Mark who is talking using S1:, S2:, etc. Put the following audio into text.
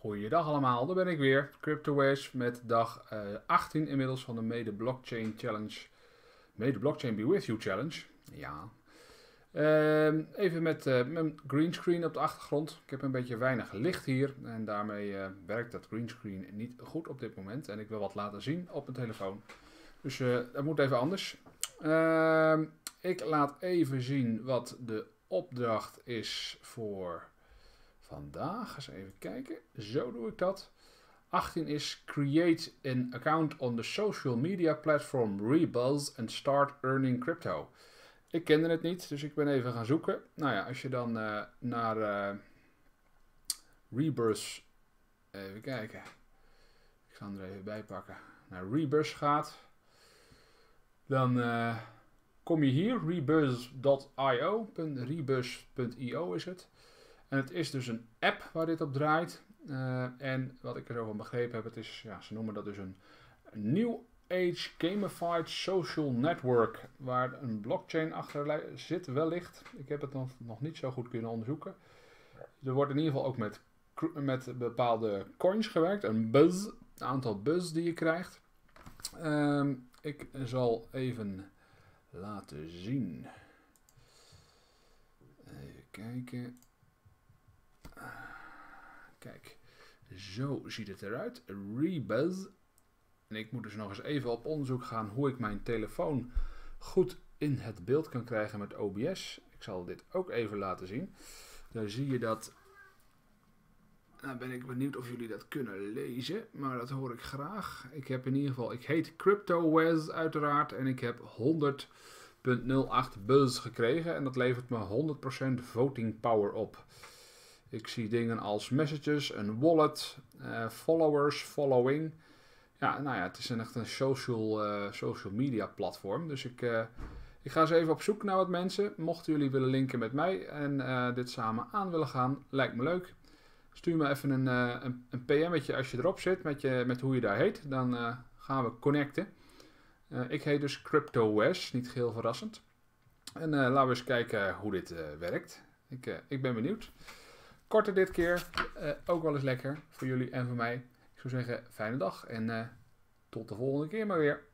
S1: Goeiedag allemaal, daar ben ik weer. CryptoWaves met dag uh, 18 inmiddels van de Mede Blockchain Challenge. Mede Blockchain Be With You Challenge. Ja. Uh, even met uh, mijn greenscreen op de achtergrond. Ik heb een beetje weinig licht hier en daarmee uh, werkt dat greenscreen niet goed op dit moment. En ik wil wat laten zien op mijn telefoon. Dus dat moet even anders. Ehm, ik laat even zien wat de opdracht is voor vandaag. Eens even kijken. Zo doe ik dat. 18 is create an account on the social media platform Rebuzz and start earning crypto. Ik kende het niet, dus ik ben even gaan zoeken. Nou ja, als je dan uh, naar uh, Rebuzz, even kijken. Ik ga er even bij pakken. Naar Rebuzz gaat, dan uh, kom je hier, rebuzz.io, rebuzz.io is het. En het is dus een app waar dit op draait. Uh, en wat ik er zo van begrepen heb, het is, ja, ze noemen dat dus een New Age Gamified Social Network. Waar een blockchain achter zit, wellicht. Ik heb het nog, nog niet zo goed kunnen onderzoeken. Er wordt in ieder geval ook met, met bepaalde coins gewerkt. Een buzz, een aantal buzz die je krijgt. Uh, ik zal even laten zien. Even kijken. Kijk, zo ziet het eruit. Rebuzz. En ik moet dus nog eens even op onderzoek gaan hoe ik mijn telefoon goed in het beeld kan krijgen met OBS. Ik zal dit ook even laten zien. Daar zie je dat. Nou ben ik benieuwd of jullie dat kunnen lezen, maar dat hoor ik graag. Ik heb in ieder geval, ik heet CryptoWez uiteraard en ik heb 100.08 buzz gekregen en dat levert me 100% voting power op. Ik zie dingen als messages, een wallet, uh, followers, following. Ja, nou ja, het is echt een social, uh, social media platform. Dus ik, uh, ik ga eens even op zoek naar wat mensen. Mochten jullie willen linken met mij en dit samen aan willen gaan, lijkt me leuk. Stuur me even een, een, een PM'tje als je erop zit met, je, met hoe je daar heet. Dan gaan we connecten. ik heet dus CryptoWes, niet geheel verrassend. En laten we eens kijken hoe dit werkt. Ik, ik ben benieuwd. Korter dit keer. Uh, ook wel eens lekker voor jullie en voor mij. Ik zou zeggen, fijne dag en uh, tot de volgende keer maar weer.